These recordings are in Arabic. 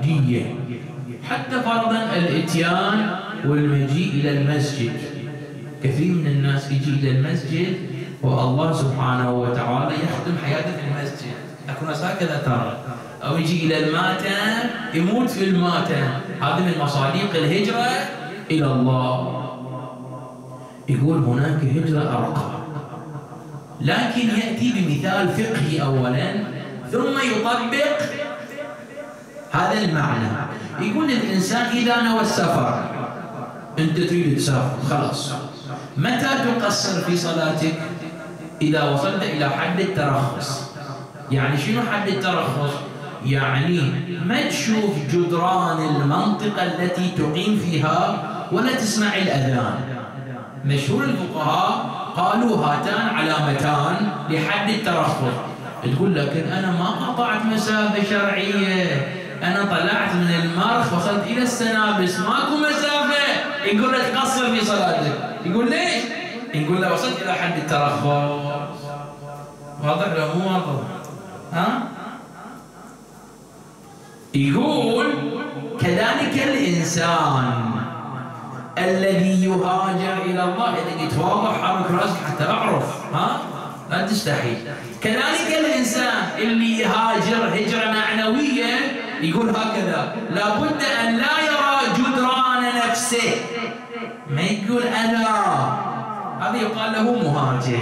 مادية حتى فرضا الإتيان والمجيء إلى المسجد. كثير من الناس يجي إلى المسجد والله سبحانه وتعالى يختم حياته في المسجد. أكو ناس هكذا ترى. أو يجي إلى الماتم يموت في الماتم هذه من مصاديق الهجرة إلى الله. يقول هناك هجرة أرقى. لكن يأتي بمثال فقهي أولا ثم يطبق هذا المعنى. يقول الإنسان إذا نوى السفر أنت تريد تسافر خلاص. متى تقصر في صلاتك؟ إذا وصلت إلى حد الترخص. يعني شنو حد الترخص؟ يعني ما تشوف جدران المنطقة التي تقيم فيها ولا تسمع الأذان. مشهور الفقهاء قالوا هاتان علامتان لحد الترخص. تقول لكن أنا ما قطعت مسافة شرعية. أنا طلعت من المرخ وصلت إلى السنابس ماكو مسافة. يقول لك قصر في صلاتك. يقول ليش؟ يقول له وصلت إلى حد الترخص. واضح لو مو واضح؟ ها؟ يقول كذلك الإنسان الذي يهاجر إلى الله إذا قلت واضح حرك راسك حتى أعرف ها؟ لا تستحي كذلك الإنسان اللي يهاجر هجرة معنوية يقول هكذا لابد أن لا يرى جدران نفسه. ما يقول أنا؟ هذا يقال له مهاجر.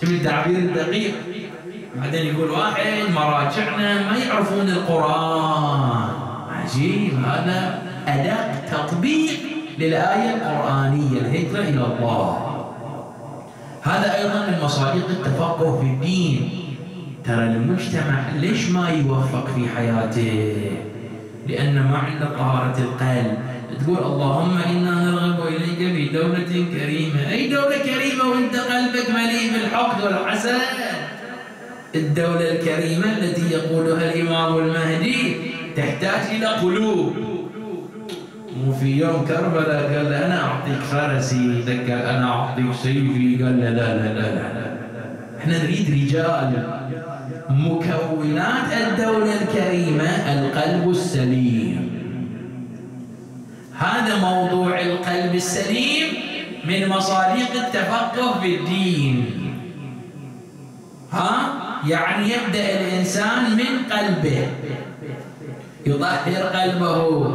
شوف التعبير الدقيق؟ بعدين يقول واحد مراجعنا ما يعرفون القرآن. عجيب هذا أداء تطبيق للآية القرآنية الهجرة إلى الله. هذا أيضا من مصادق التفقه في الدين. ترى المجتمع ليش ما يوفق في حياته؟ لأن ما عنده طهارة القلب. تقول اللهم إنا نرغب إليك في دولة كريمة. أي دولة كريمة وأنت قلبك مليء بالحقد والحسد؟ الدولة الكريمة التي يقولها الإمام المهدي تحتاج إلى قلوب. مو في يوم كربلاء قال له أنا أعطيك فرسي ذكر أنا أعطيك سيفي قال له لا لا لا لا, لا. إحنا نريد رجال. مكونات الدولة الكريمة القلب السليم. هذا موضوع القلب السليم من مصادق التفقه في الدين. ها؟ يعني يبدأ الإنسان من قلبه. يطهر قلبه.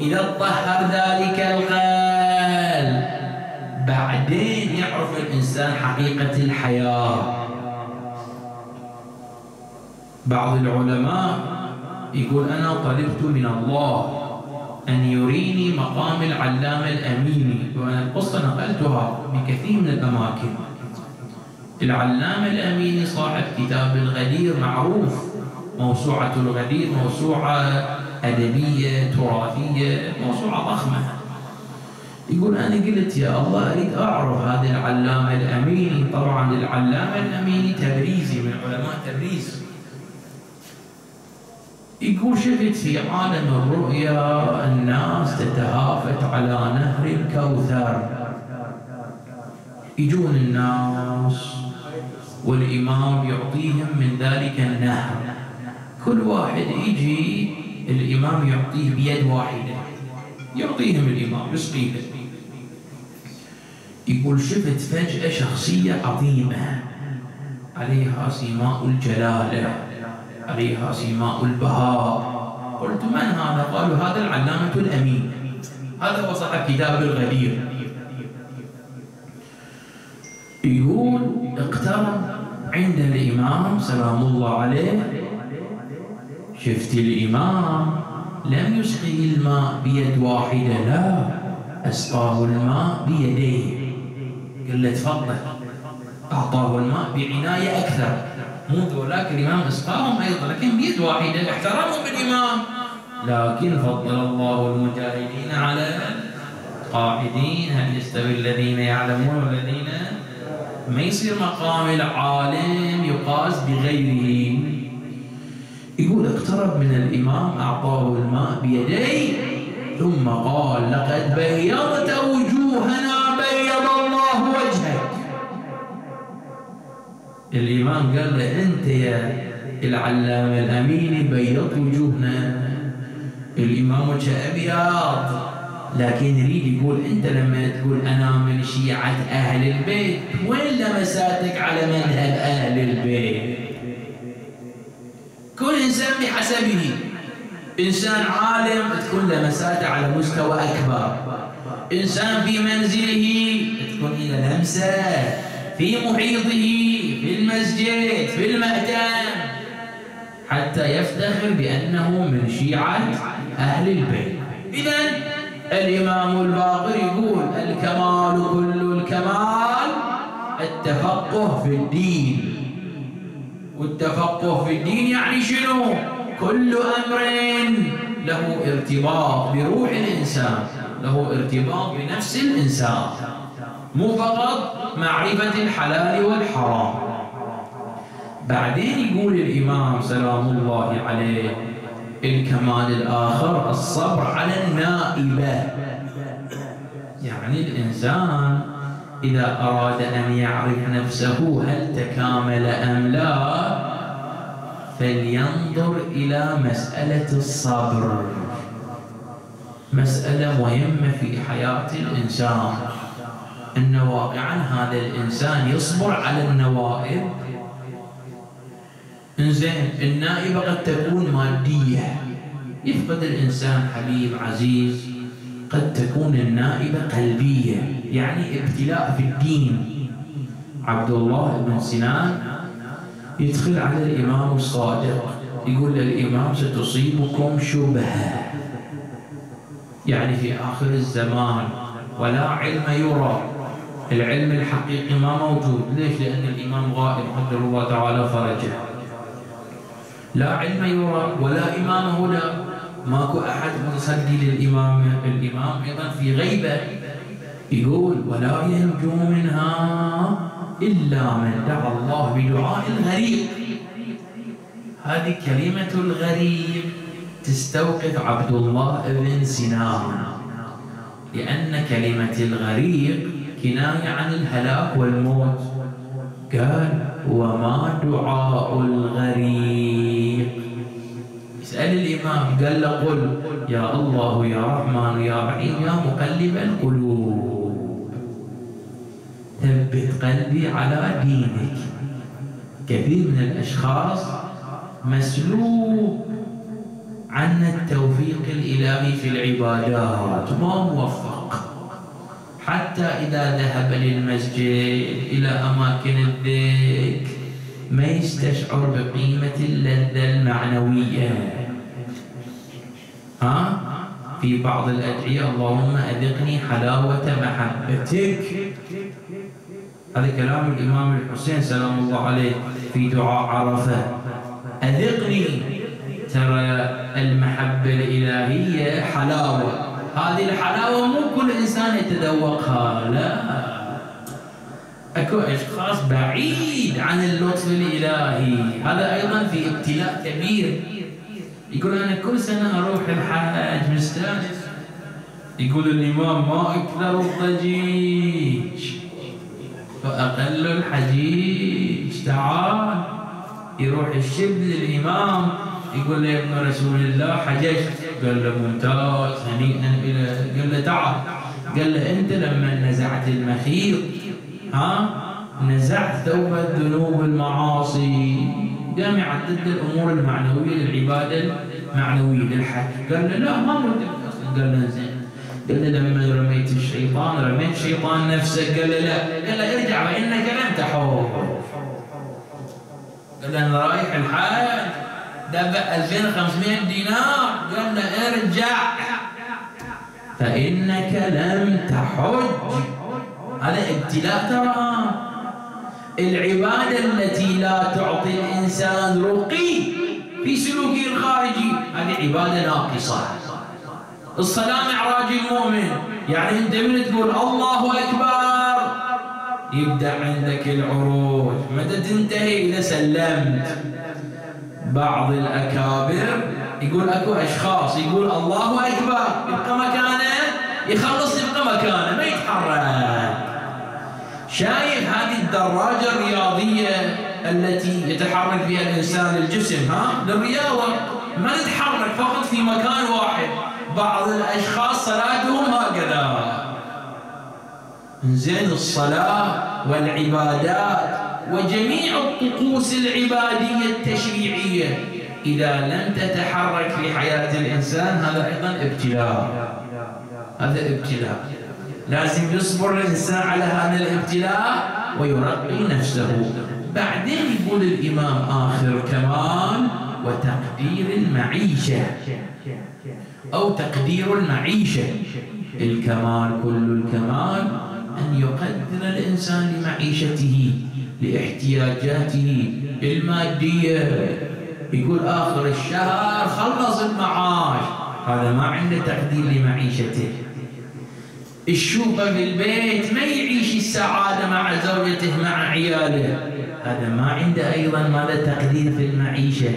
إذا طهر ذلك القلب بعدين يعرف الإنسان حقيقة الحياة. بعض العلماء يقول أنا طلبت من الله أن يريني مقام العلامة الأميني وأنا القصة نقلتها بكثير من الأماكن. العلامة الأميني صاحب كتاب الغدير معروف موسوعة الغدير موسوعة أدبية تراثية موسوعة ضخمة. يقول أنا قلت يا الله أريد أعرف هذا العلامة الأميني. طبعا العلامة الأميني تبريزي من علماء تبريز. يقول شفت في عالم الرؤيا الناس تتهافت على نهر الكوثر. يجون الناس والإمام يعطيهم من ذلك النهر. كل واحد يجي الإمام يعطيه بيد واحدة. يعطيهم الإمام يسقيهم. يقول شفت فجأة شخصية عظيمة عليها سيماء الجلالة. عليها سيماء البهاء. قلت من هذا؟ قالوا هذا العلامة الأمين. هذا هو صاحب كتاب الغدير. يقول اقترب عند الإمام سلام الله عليه. شفت الإمام لم يسقي الماء بيد واحدة لا. أسقاه الماء بيديه. قال له تفضل. أعطاه الماء بعناية أكثر. مو ذولاك الإمام أسقاهم أيضا لكن بيد واحدة احترموا بالإمام. لكن فضل الله المجاهدين على القاعدين هل يستوي الذين يعلمون والذين ما يصير مقام العالم يقاس بغيره يقول اقترب من الإمام أعطاه الماء بيديه ثم قال لقد بيضت وجوهنا الإمام قال له أنت يا العلامة الأمين بيض وجوهنا. الإمام أبيض. لكن يريد يقول أنت لما تقول أنا من شيعة أهل البيت وين لمساتك على مذهب أهل البيت؟ كل إنسان بحسبه. إنسان عالم تكون لمساته على مستوى أكبر. إنسان في منزله تكون إلى لمسة. في محيطه في المسجد في المأتم حتى يفتخر بأنه من شيعة أهل البيت. إذا الإمام الباقر يقول الكمال كل الكمال التفقه في الدين. والتفقه في الدين يعني شنو؟ كل أمر له ارتباط بروح الإنسان له ارتباط بنفس الإنسان. مو فقط معرفة الحلال والحرام. بعدين يقول الإمام سلام الله عليه الكمال الآخر الصبر على النائبة. يعني الإنسان إذا أراد أن يعرف نفسه هل تكامل أم لا فلينظر إلى مسألة الصبر. مسألة مهمة في حياة الإنسان. أن واقعا هذا الإنسان يصبر على النوائب إنزين النائبة قد تكون مادية. يفقد الإنسان حبيب عزيز قد تكون النائبة قلبية يعني ابتلاء في الدين. عبد الله بن سنان يدخل على الإمام الصادق يقول للإمام ستصيبكم شبهة. يعني في آخر الزمان ولا علم يرى. العلم الحقيقي ما موجود. ليش؟ لأن الإمام غائب قدر الله تعالى فرجه لا علم يرى ولا إمام هدى. ماكو أحد متصدي للإمام. الإمام أيضا في غيبة. يقول ولا ينجو منها إلا من دعا الله بدعاء الغريب. هذه كلمة الغريب تستوقف عبد الله بن سنان لأن كلمة الغريب كناية عن الهلاك والموت. قال وما دعاء الغريق الإمام قال له قل يا الله يا رحمن يا رحيم يا مقلب القلوب. ثبت قلبي على دينك. كثير من الأشخاص مسلوب عن التوفيق الإلهي في العبادات ما موفق. حتى إذا ذهب للمسجد إلى أماكن الذكر ما يستشعر بقيمة اللذة المعنوية. ها؟ في بعض الأدعية اللهم أذقني حلاوة محبتك. هذا كلام الإمام الحسين سلام الله عليه في دعاء عرفة. أذقني. ترى المحبة الإلهية حلاوة. هذه الحلاوة مو كل إنسان يتذوقها لا. أكو أشخاص بعيد عن اللطف الإلهي. هذا أيضا في ابتلاء كبير. يقول أنا كل سنة أروح الحج مستانس يقول الإمام ما أكثر الضجيج. فأقل الحجيج. تعال. يروح الشب للإمام يقول له يا ابن رسول الله حججت. قال له ممتاز. هنيئا إلى قال له تعال. قال له أنت لما نزعت المخيط ها نزعت ثوب الذنوب المعاصي. قام يعدد الأمور المعنوية للعبادة المعنوية للحج. قال له لا ما مرتب قال له زين. قال له لما رميت الشيطان رميت الشيطان نفسك. قال له لا. قال له ارجع فانك لم تحوط قال له أنا رايح الحج دفع 2500 دينار. قال له ارجع. فإنك لم تحج. هذا ابتلاء ترى. العبادة التي لا تعطي الإنسان رقي في سلوكه الخارجي هذه عبادة ناقصة. الصلاة معراج المؤمن. يعني أنت من تقول الله أكبر. يبدأ عندك العروج. متى تنتهي؟ إذا سلمت. بعض الأكابر يقول أكو أشخاص يقول الله أكبر. يبقى مكانه. يخلص يبقى مكانه. ما يتحرك. شايف هذه الدراجة الرياضية التي يتحرك بها الإنسان الجسم ها؟ للرياضة ما نتحرك فقط في مكان واحد بعض الأشخاص صلاتهم هكذا. زين الصلاة والعبادات وجميع الطقوس العبادية التشريعية. إذا لم تتحرك في حياة الإنسان هذا أيضا ابتلاء. هذا ابتلاء. لازم يصبر الإنسان على هذا الابتلاء ويرقي نفسه. بعدين يقول الإمام آخر كمال وتقدير المعيشة. أو تقدير المعيشة. الكمال كل الكمال أن يقدر الإنسان لمعيشته لإحتياجاته المادية. يقول آخر الشهر خلص المعاش. هذا ما عنده تقدير لمعيشته. الشوفة في البيت ما يعيش السعادة مع زوجته مع عياله. هذا ما عنده أيضا ماذا تقدير في المعيشة.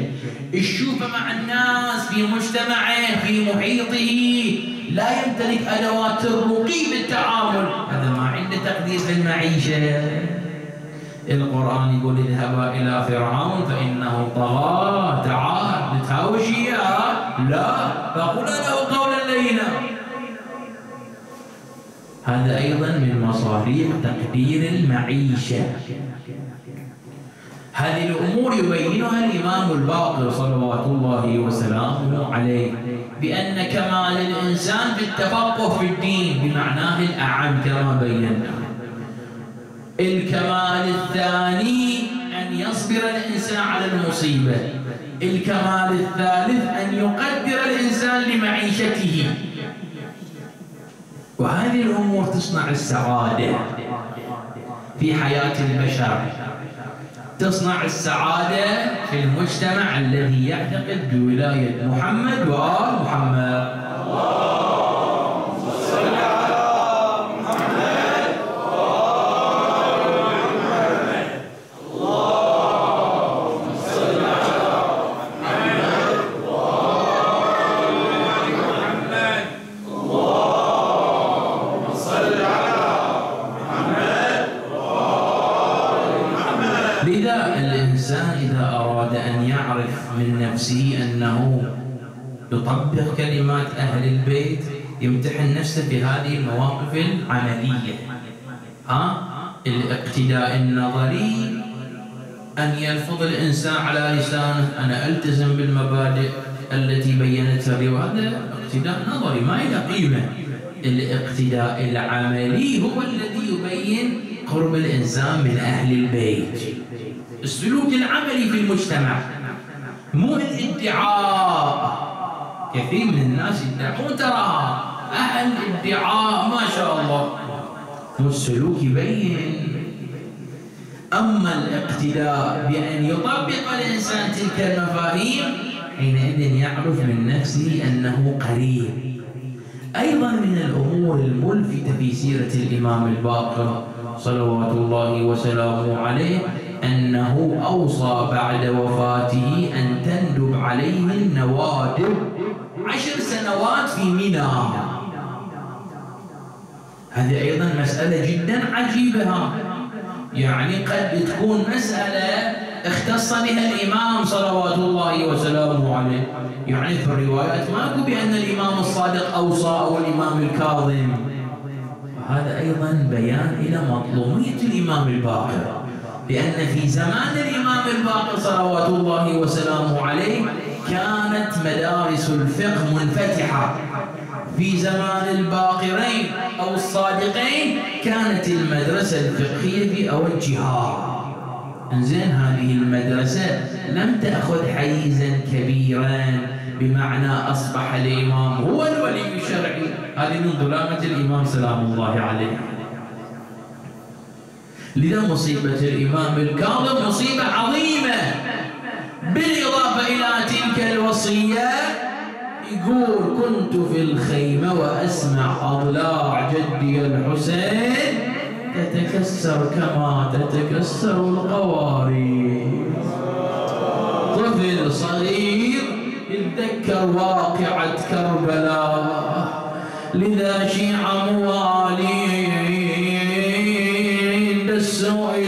الشوفة مع الناس في مجتمعه في محيطه لا يمتلك أدوات الرقي بالتعامل. هذا ما عنده تقدير في المعيشة. القرآن يقول اذهبا إلى فرعون فإنه طغى تعال نتهاوش إياه لا فقل له قولا لينا. هذا أيضا من مصاريف تقدير المعيشة. هذه الأمور يبينها الإمام الباقر صلوات الله وسلامه عليه بأن كمال الإنسان في التفقه في الدين بمعناه الأعم كما بينا. الكمال الثاني أن يصبر الإنسان على المصيبة. الكمال الثالث أن يقدر الإنسان لمعيشته. وهذه الأمور تصنع السعادة في حياة البشر. تصنع السعادة في المجتمع الذي يعتقد بولاية محمد وآل محمد. يطبق كلمات أهل البيت يمتحن نفسه في هذه المواقف العملية. ها؟ الإقتداء النظري أن يلفظ الإنسان على لسانه أنا ألتزم بالمبادئ التي بينتها الرواية هذا إقتداء نظري ما له قيمة. الإقتداء العملي هو الذي يبين قرب الإنسان من أهل البيت. السلوك العملي في المجتمع. مو الادعاء. كثير من الناس يدعون ترى أهل ادعاء ما شاء الله. والسلوك يبين. أما الاقتداء بأن يطبق الإنسان تلك المفاهيم حينئذ يعرف من نفسه أنه قريب. أيضا من الأمور الملفتة في سيرة الإمام الباقر صلوات الله وسلامه عليه أنه أوصى بعد وفاته أن تندب عليه النوادب عشر سنوات في منى. هذه أيضا مسألة جدا عجيبة. يعني قد تكون مسألة اختص بها الإمام صلوات الله وسلامه عليه. يعني في الروايات ماكو بأن الإمام الصادق أوصى أو الإمام الكاظم. هذا أيضا بيان إلى مظلومية الإمام الباقر. لأن في زمان الإمام الباقر صلوات الله وسلامه عليه كانت مدارس الفقه منفتحة. في زمان الباقرين أو الصادقين كانت المدرسة الفقهية في أوجها انزين هذه المدرسة لم تأخذ حيزا كبيرا بمعنى أصبح الإمام هو الولي الشرعي. هذه من ظلامة الإمام سلام الله عليه. لذا مصيبة الإمام الكاظم مصيبة عظيمة. بالإضافة إلى تلك الوصية يقول كنت في الخيمة وأسمع أضلاع جدي الحسين تتكسر كما تتكسر القوارير. طفل صغير يتذكر واقعة كربلاء لذا شيعة موالين no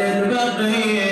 عشال